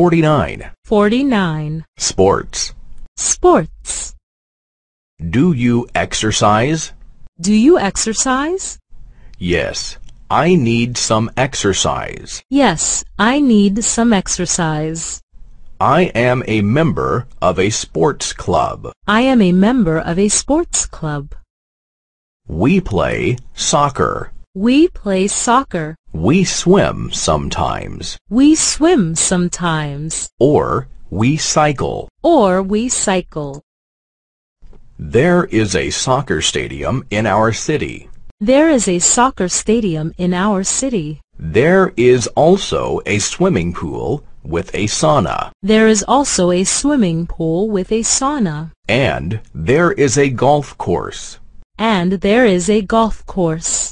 49. 49. Sports. Sports. Do you exercise? Do you exercise? Yes, I need some exercise. Yes, I need some exercise. I am a member of a sports club. I am a member of a sports club. We play soccer. We play soccer. We swim sometimes. We swim sometimes. Or we cycle. Or we cycle. There is a soccer stadium in our city. There is a soccer stadium in our city. There is also a swimming pool with a sauna. There is also a swimming pool with a sauna. And there is a golf course. And there is a golf course.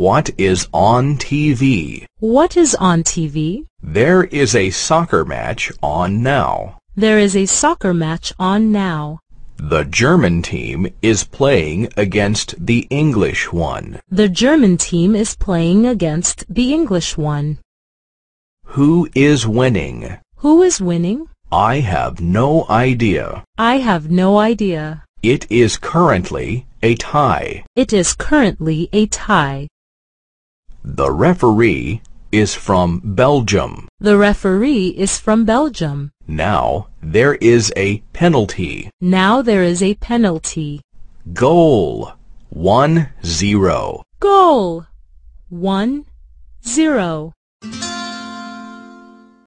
What is on TV? What is on TV? There is a soccer match on now. There is a soccer match on now. The German team is playing against the English one. The German team is playing against the English one. Who is winning? Who is winning? I have no idea. I have no idea. It is currently a tie. It is currently a tie. The referee is from Belgium. The referee is from Belgium. Now there is a penalty. Now there is a penalty. Goal. 1-0. Goal. One, zero.